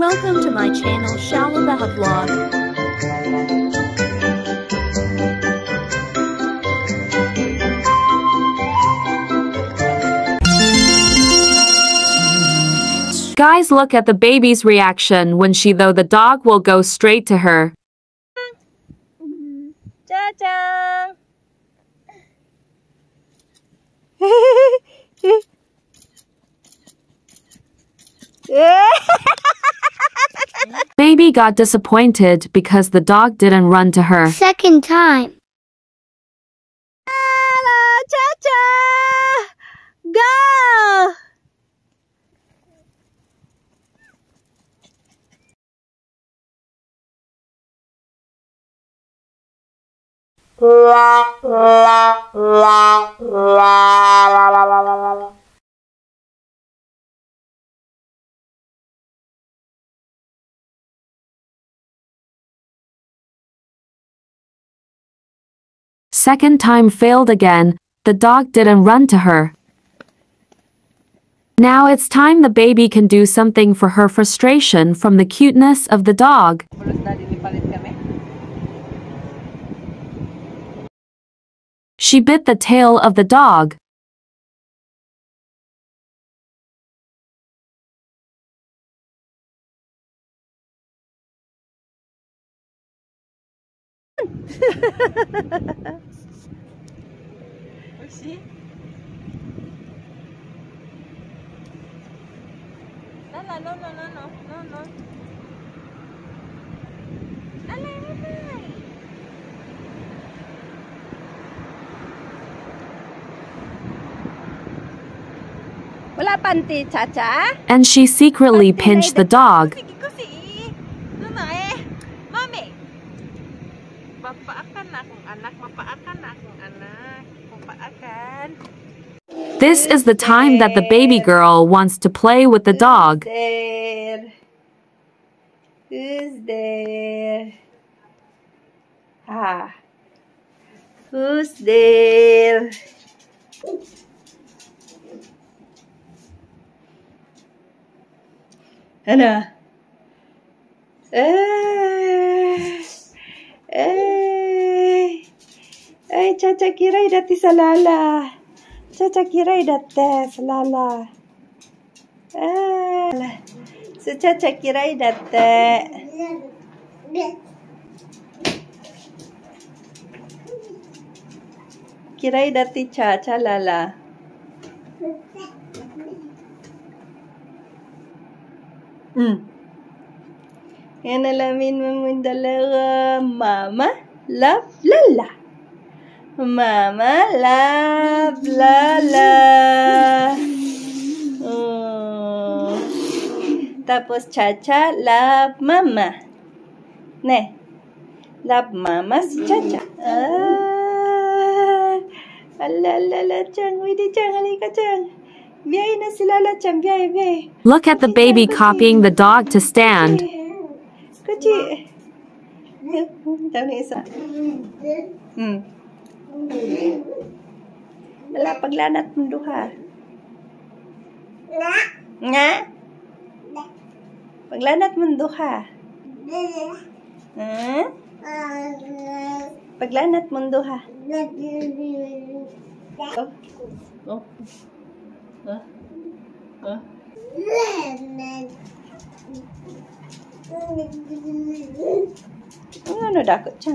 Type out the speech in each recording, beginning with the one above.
Welcome to my channel Chalovecha Vlog. Guys look at the baby's reaction when she though the dog will go straight to her. 짜잔. Baby got disappointed because the dog didn't run to her. Second time. Hello, Cha-cha. Go. Second time failed again, the dog didn't run to her. Now it's time the baby can do something for her frustration from the cuteness of the dog. She bit the tail of the dog. Oopsie. Lala, no, no, no, no, no, no. Alay, alay. Wala panty, Cha-cha? And she secretly pinched the dog. Anak. Mapaakan anak. Mapaakan. This is the time that the baby girl wants to play with the dog. there? Who's there? Ah. Who's there? Ano? Eh. Eh. えー、ちゃちゃきらいだってさらら。ちゃちゃきらいだって、さらら。えー、すちゃちゃきらいだって。嫌いだってちゃちゃらら。うん。Yan alamin mo mong dalawa, mama, love, lala. Mama, love, lala. Oh. Tapos Chacha, love, mama. Ne. Love, mama si Chacha. Ah. Ala, ala, ala, Chang. Uy, di Chang. Halika, Chang. Biyay na si Lala, Chang. Biyay, biyay. Look at the baby copying the dog to stand. Kuchi. Tahu ni isa. Hmm. Dala paglanat mo duha. Nga. Paglanat mo duha. Hmm? Paglanat mo duha. Oh. Oh. Huh? Huh? Ano dakot siya?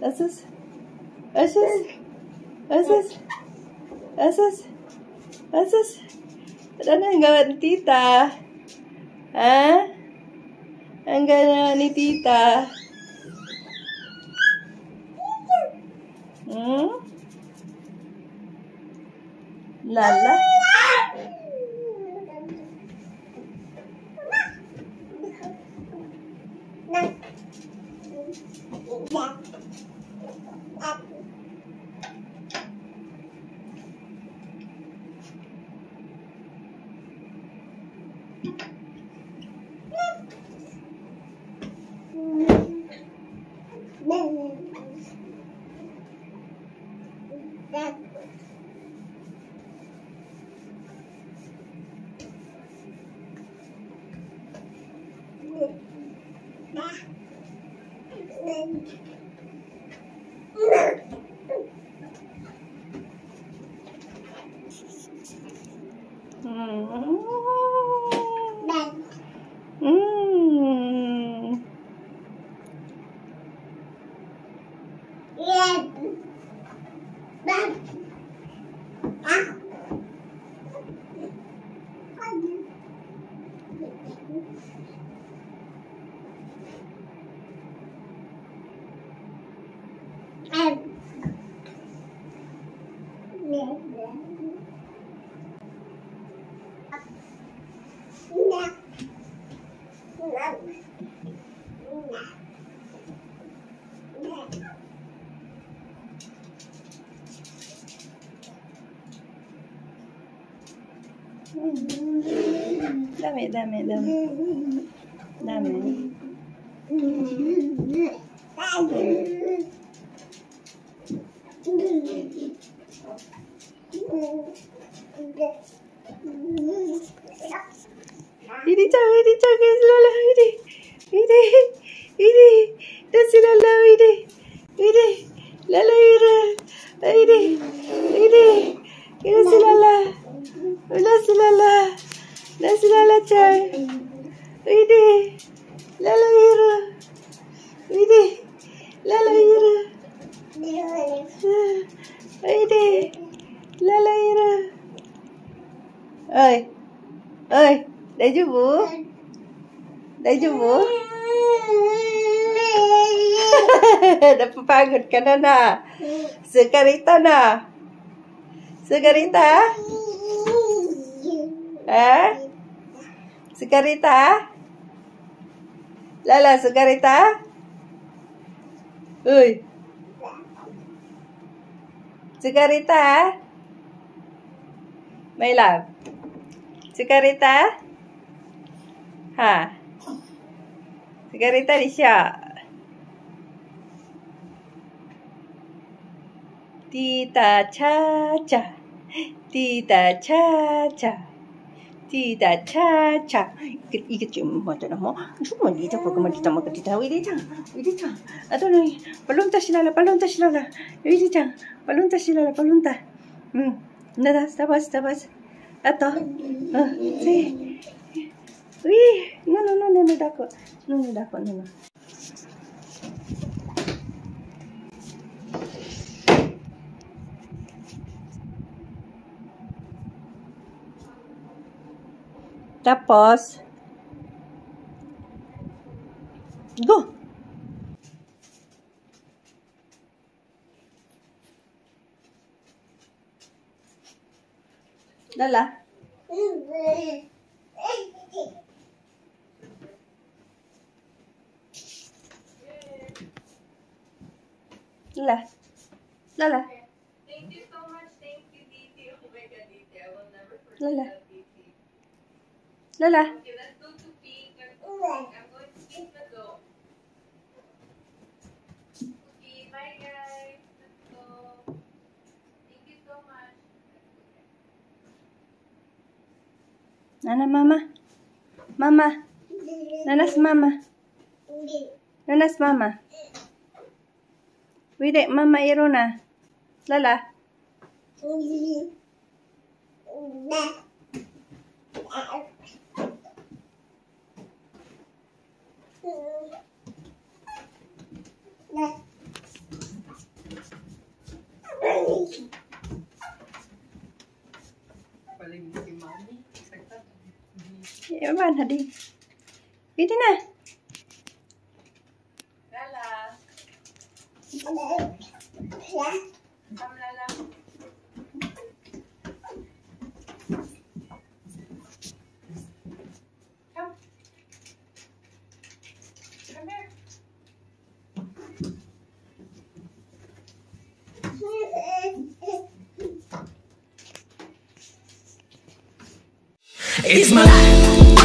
Was ist? Was ist? Was ist? Was ist? Was ist? Ano ang gawa ni tita? Ha? Ang gawa ni tita? Hmm? Lala? Bye. ダメダメダメダメダメ Ini cang, ini cang, ini lala, ini. Ini, ini. Dan si lala, ini. Ini. Lala, ini. Ini. Ini. Ini si lala. Lala si lala. Lala si lala cang. Ini. Lala, ini. Ini. Lala, ini. Ini. Lalaira. Oi. Oi. Dajubu. Dajubu. Napapagod ka na na. Sigarita na. Sigarita? Eh? Sigarita? Lala, sigarita? Uy. Sigarita? Sigarita? My love. Sekarita? Ha. Sekarita di siya. Tita cha cha. Tita cha cha. Tita cha cha. 이게, 이게 좀 뭐더라 뭐 정말 이제 보고만 이제 뭐 이제 이리자 이리자 아도니 발론타 시라라 발론타 시라라 이리자 발론타 시라라 발론타 응 Dah, dah, dah bas, dah. Atau, uh, si. Wih, no, no, no, no, no, dah kot. No, no, dah kot, no, no. Tapos, go. Lala. Lala. Lala. Thank you so much. Thank you, Diti. Oh my God, Diti. I will never forget Lala. that, Diti. Lala. Nana, mama. Mama. Nanas mama. Nanas mama. Wili, mama Iruna. Lala. Ya, bạn hả đi. Đi thế này. Lala. Come, Lala. Come. Come. It's my life.